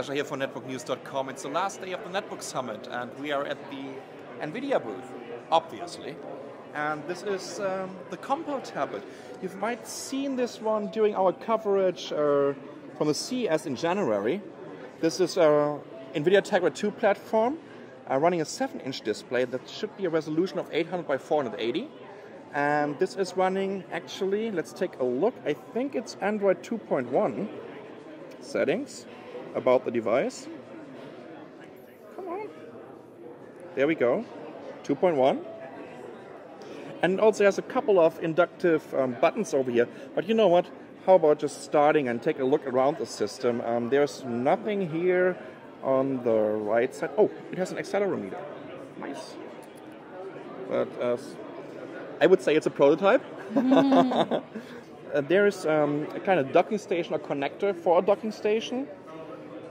for netbooknews.com. It's the last day of the Netbook Summit, and we are at the NVIDIA booth, obviously. And this is um, the Compal tablet. You might seen this one during our coverage uh, from the CES in January. This is a NVIDIA Tegra 2 platform uh, running a 7-inch display that should be a resolution of 800 by 480. And this is running actually, let's take a look. I think it's Android 2.1 settings about the device. Come on. There we go. 2.1. And also has a couple of inductive um, buttons over here. But you know what? How about just starting and take a look around the system? Um, there's nothing here on the right side. Oh, it has an accelerometer. Nice. But uh, I would say it's a prototype. uh, there is um, a kind of docking station or connector for a docking station.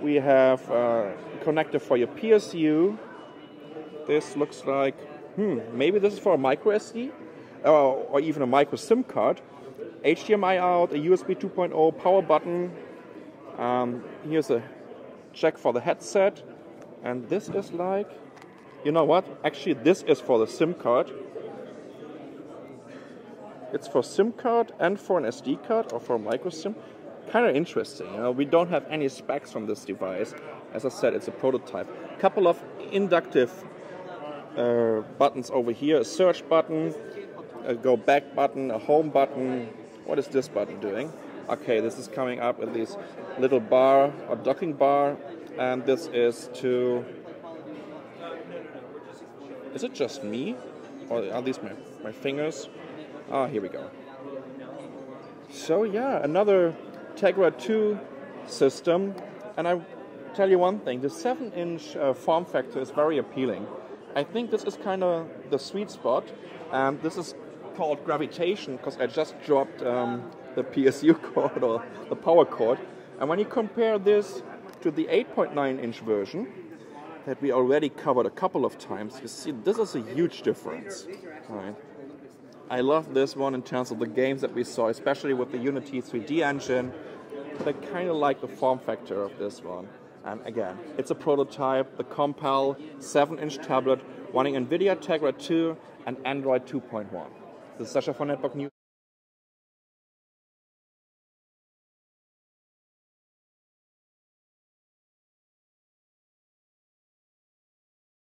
We have a connector for your PSU. This looks like, hmm, maybe this is for a micro SD or, or even a micro SIM card. HDMI out, a USB 2.0 power button. Um, here's a jack for the headset. And this is like, you know what? Actually, this is for the SIM card. It's for SIM card and for an SD card or for a micro SIM. Kind of interesting. You know, we don't have any specs from this device. As I said, it's a prototype. Couple of inductive uh, buttons over here: a search button, a go back button, a home button. What is this button doing? Okay, this is coming up with this little bar or docking bar, and this is to. Is it just me, or are these my, my fingers? Ah, here we go. So yeah, another Tegra 2 system, and I tell you one thing: the 7-inch uh, form factor is very appealing. I think this is kind of the sweet spot, and this is called gravitation because I just dropped um, the PSU cord or the power cord, and when you compare this to the 8.9 inch version that we already covered a couple of times, you see this is a huge difference. I love this one in terms of the games that we saw, especially with the Unity 3D engine. I kind of like the form factor of this one. And again, it's a prototype, the Compal 7-inch tablet running NVIDIA Tegra 2 and Android 2.1. This is Sascha from Netbook News.